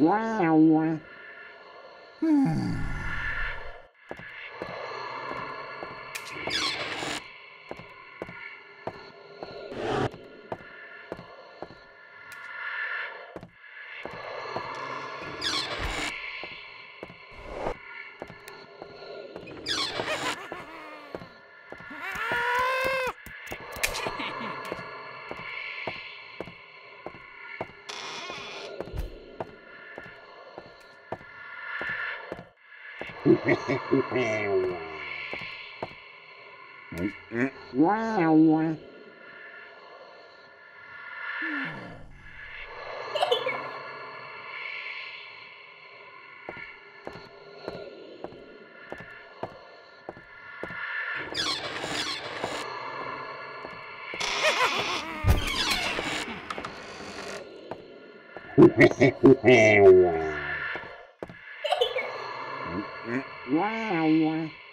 wow. Wow. wow. 哇哇。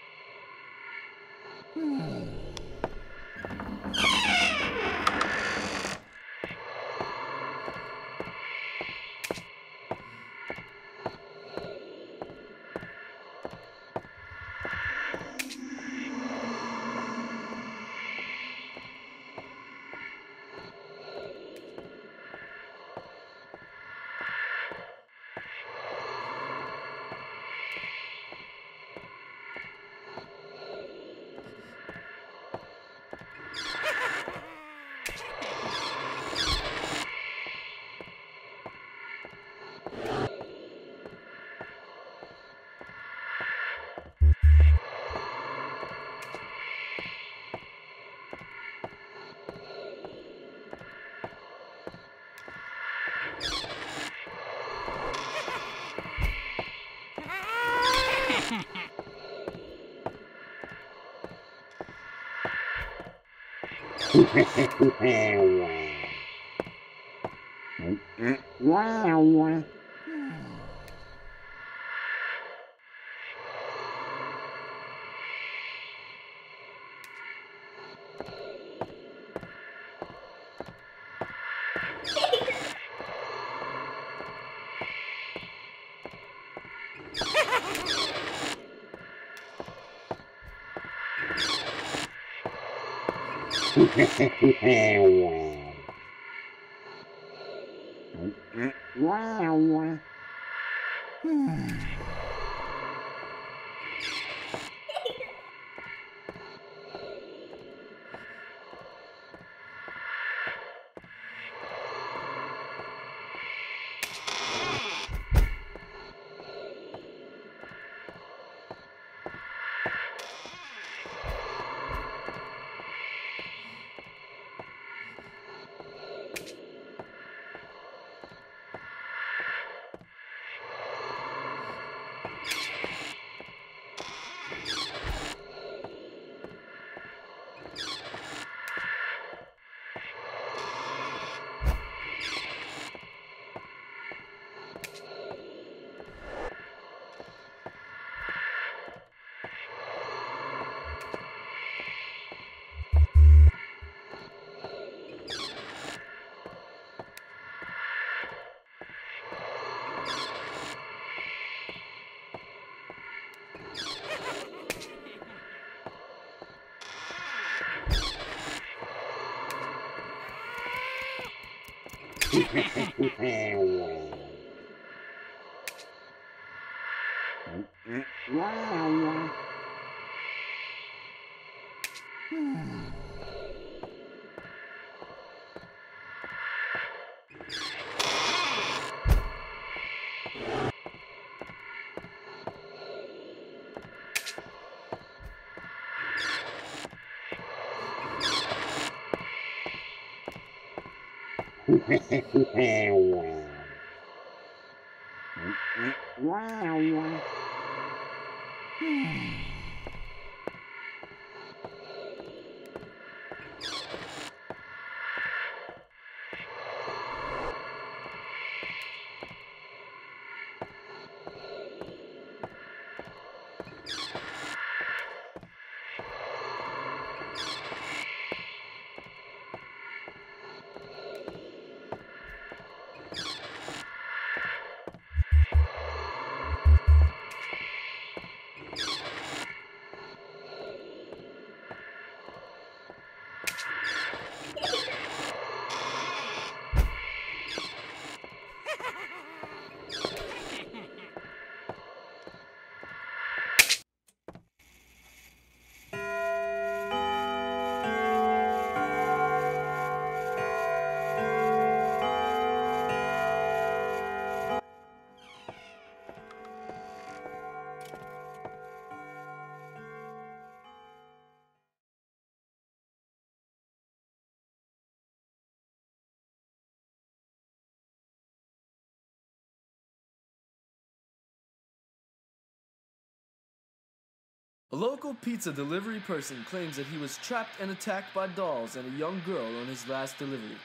Wow. wow. Wow. Wow. A local pizza delivery person claims that he was trapped and attacked by dolls and a young girl on his last delivery.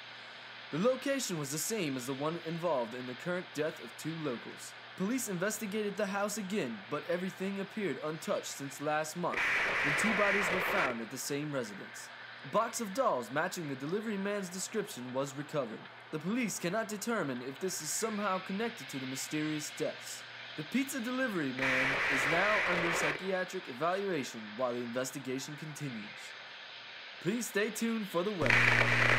The location was the same as the one involved in the current death of two locals. Police investigated the house again, but everything appeared untouched since last month, when two bodies were found at the same residence. A box of dolls matching the delivery man's description was recovered. The police cannot determine if this is somehow connected to the mysterious deaths. The pizza delivery man is now under psychiatric evaluation while the investigation continues. Please stay tuned for the weather.